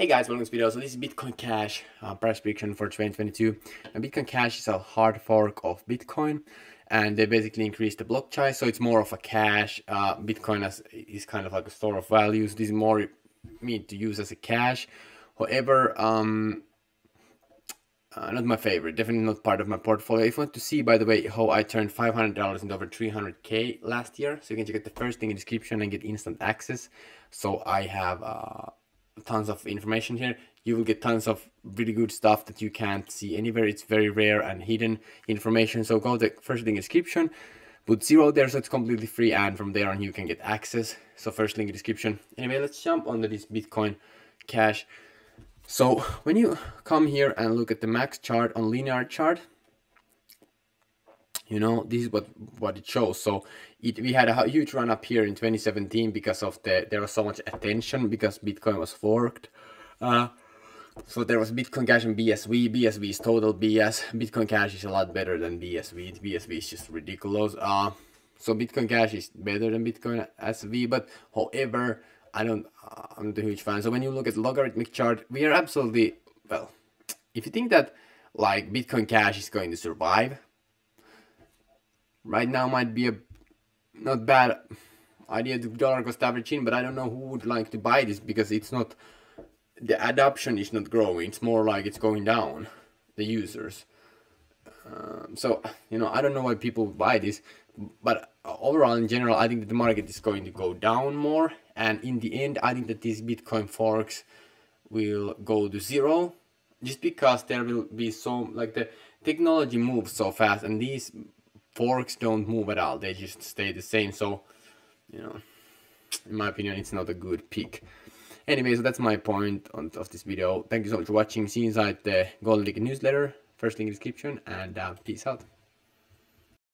Hey guys, welcome to this video. So this is Bitcoin Cash uh, price prediction for 2022. And Bitcoin Cash is a hard fork of Bitcoin, and they basically increased the block size, so it's more of a cash. Uh, Bitcoin as, is kind of like a store of values. This is more meant to use as a cash. However, um, uh, not my favorite, definitely not part of my portfolio. If you want to see, by the way, how I turned $500 into over 300k last year, so you can check out the first thing in the description and get instant access. So I have uh, tons of information here. You will get tons of really good stuff that you can't see anywhere. It's very rare and hidden information. So go to the first link description, put zero there so it's completely free and from there on you can get access. So first link in description. Anyway, let's jump onto this Bitcoin Cash. So when you come here and look at the max chart on linear chart, you know this is what what it shows. So it we had a huge run up here in 2017 because of the there was so much attention because bitcoin was forked. Uh, so there was bitcoin cash and bsv bsv is total bs bitcoin cash is a lot better than bsv bsv is just ridiculous. Uh so bitcoin cash is better than bitcoin sv but however i don't i'm a huge fan. So when you look at logarithmic chart we are absolutely well if you think that like bitcoin cash is going to survive right now might be a not bad idea to dollar cost averaging, but I don't know who would like to buy this because it's not the adoption is not growing. It's more like it's going down. The users. Um, so you know I don't know why people buy this, but overall in general I think that the market is going to go down more, and in the end I think that these Bitcoin forks will go to zero, just because there will be so like the technology moves so fast, and these forks don't move at all. They just stay the same. So you know in my opinion it's not a good pick. Anyway so that's my point on, of this video. Thank you so much for watching. See you inside the golden League newsletter. First link in description. And uh, peace out